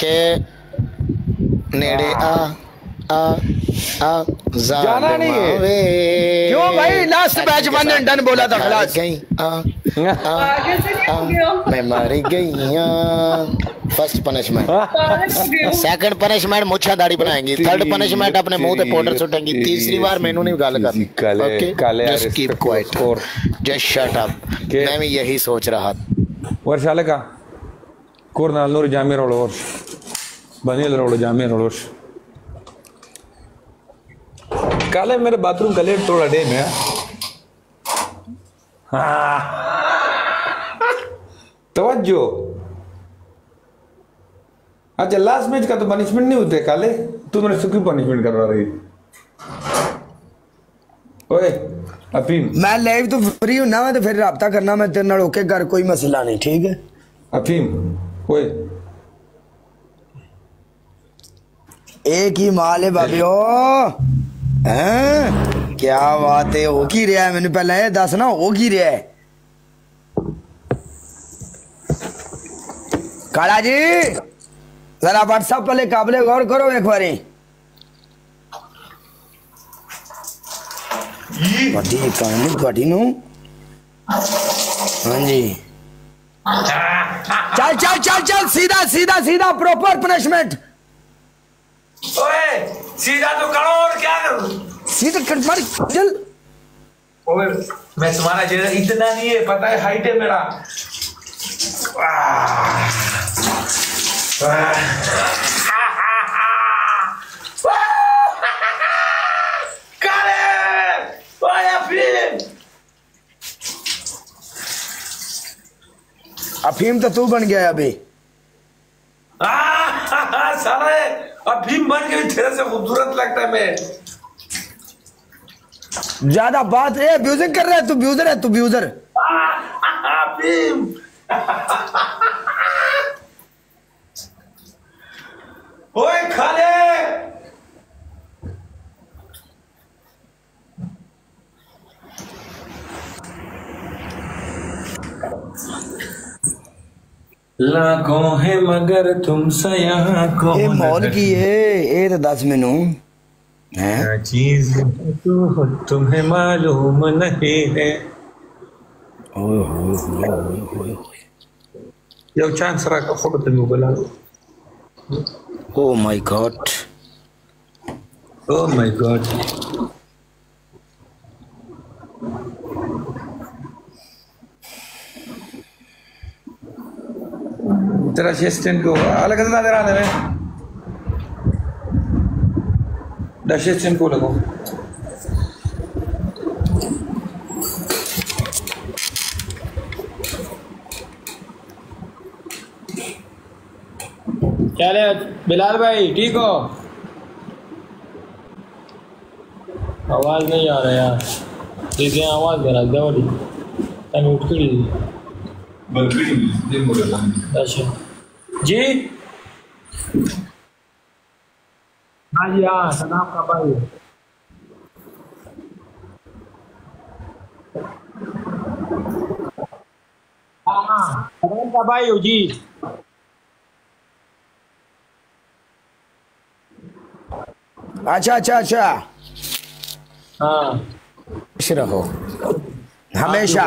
के नेड़े आ आ आ जाना नहीं है। वे क्यों भाई? Last match के one साथ and done बोला था, मर खलास। गई आ आ आगे से नहीं हो गया मैं मर गई फर्स्ट पनिशमेंट पागल हो गए हो। सेकंड पनिशमेंट मुच्छा दाढ़ी बनाएंगी थर्ड पनिशमेंट अपने मुंह पे पाउडर सुटेंगी तीसरी बार मैनू नहीं गल करनी काले- ओके काले just are keep respect quite for- just shut up के- मैं भी यही सोच रहा ವರ್ಷಾಲಕ ಕೂರ್ ನಾಲ್ನೂರು ಜಾಮೀರೋಳು ವರ್ಷ बनियल रोड जामिया रोड काले मेरे बाथरूम का लेट थोड़ा डे में। हाँ। तवज्जो। अच्छा लास्ट मैच का तो पनिशमेंट नहीं होते काले। तू मेरे सुखी पनिशमेंट करवा रही? ओए अफीम। मैं लाइव तो फ्री हूँ ना मैं तो फिर रब्ता करना मैं तेरे नाल ओके घर कोई मसला नहीं ठीक है? अफीम ओए। एक ही माल है ओ। हैं? क्या बात है हो की रहा है? मैंने पहले ये दस ना हो की रहा है। काला जी जरा व्हाट्सएप वाले काबले गौर करो एक बारी। हाँ जी। चल चल चल चल सीधा सीधा सीधा प्रॉपर पनिशमेंट ओए सीधा तो करो और क्या करूँ? सीधा कर मार चल। ओए मैं तुम्हारा जैसा इतना नहीं है पता है हाइट है मेरा। अफीम, तो तू बन गया अभी। आह, साले भीम बन के भी तेरे से खूबसूरत लगता है मैं। ज़्यादा बात है ब्यूजिंग कर रहा है तू ब्यूजर है तू ब्यूजर भीम। ओए खाले! लाखों है मगर तुमसे यहाँ ये कौन मॉल की है ये तो दस मैनू। चीज़ तो? तुम्हें मालूम नहीं है। ओए होए होए होए होए। होए। Jau chance raka foto ta तेरा असिस्टेंट को अलग अलग नज़र आने में। असिस्टेंट को लगो। क्या रे बिलाल भाई ठीक हो? आवाज़ नहीं आ रहा यार। ठीक है आवाज़ मेरा जवड़ी तन उठ खड़ी अच्छा। जी। हाँ जी हाँ सलाम का भाई। हाँ हाँ का भाई हो जी। अच्छा अच्छा अच्छा। हाँ। खुश रहो। हमेशा।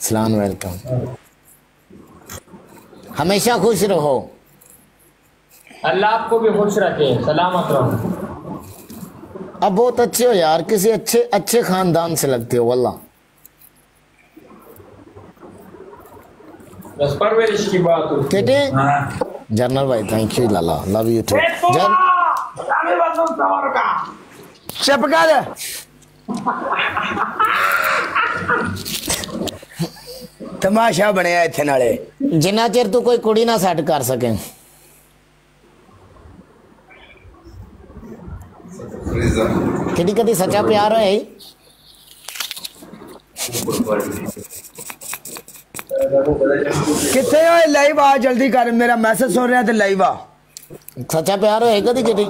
सलाम वेलकम। हमेशा खुश रहो। अल्लाह आपको भी खुश रखे सलामत रहो। अब बहुत अच्छे हो यार किसी अच्छे अच्छे खानदान से लगते हो वल्ला कहते हाँ। जनरल भाई thank you Lala. Love you too जन तमाशा बनया इतने नाले। ਜਿੰਨਾ ਚਿਰ ਤੂੰ ਕੋਈ ਕੁੜੀ ਨਾ ਸੈੱਟ ਕਰ ਸਕੇ। ਕਿਹੜੀ ਕਦੀ ਸੱਚਾ ਪਿਆਰ ਹੋਇਆ ਈ? ਕਿੱਥੇ ਓਏ ਲਾਈਵ ਆ ਜਲਦੀ ਕਰ ਮੇਰਾ ਮੈਸੇਜ ਸੁਣ ਰਿਹਾ ਤੇ ਲਾਈਵ ਆ। ਸੱਚਾ ਪਿਆਰ ਹੋਇਆ ਕਦੀ ਕਿਤੇ?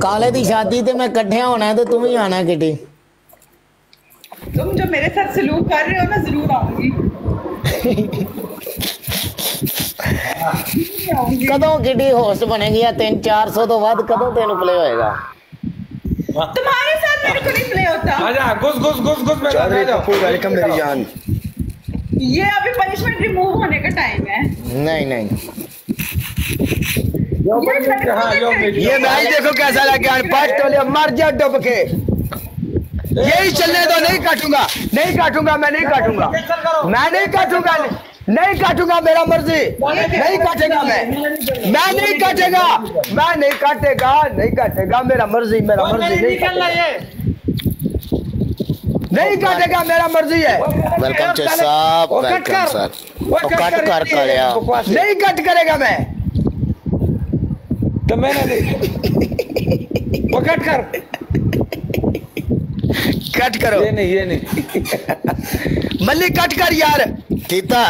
ਕਾਲੇ ਦੀ ਸ਼ਾਦੀ ਤੇ ਮੈਂ ਇਕੱਠਿਆਂ ਹੋਣਾ ਹੈ ਤੇ ਤੂੰ ਵੀ ਆਣਾ ਕਿਟੀ तुम जो मेरे साथ सलूक कर रहे हो मैं जरूर आऊंगी ਕਦੋਂ ਕਿੱਡੀ ਹੋਸਟ ਬਣੇਗੀ ਆ 3 400 ਤੋਂ ਵੱਧ ਕਦੋਂ ਤੈਨੂੰ ਪਲੇ ਹੋਏਗਾ तुम्हारे साथ मेरे को नहीं प्ले होता आजा घुस घुस घुस घुस मैदान चौधरी आ जाओ पप्पू वेलकम मेरी जान ये अभी पनिशमेंट रिमूव होने का टाइम है ਨਹੀਂ ਨਹੀਂ ये लड़कों हाँ, का यो टाइम- मेरी- ये मैच देखो कैसा लग गया पांच टोले मर जा डुब के यही चलने दो नहीं काटूँगा नहीं काटूँगा मैं नहीं काटूँगा। मैं नहीं काटूँगा नहीं काटूँगा मेरा मर्ज़ी। नहीं काटेगा मैं। मैं नहीं काटेगा मैं नहीं काटेगा नहीं काटेगा मेरा मर्ज़ी मेरा मर्ज़ी नहीं काटेगा। नहीं काटेगा मेरा मर्ज़ी है। वेलकम कट कर नहीं कट करेगा मैं। तो मैंने वो कट कर। कट करो। ये नहीं ये नहीं। मल्ली कट कर यार। ਕੀਤਾ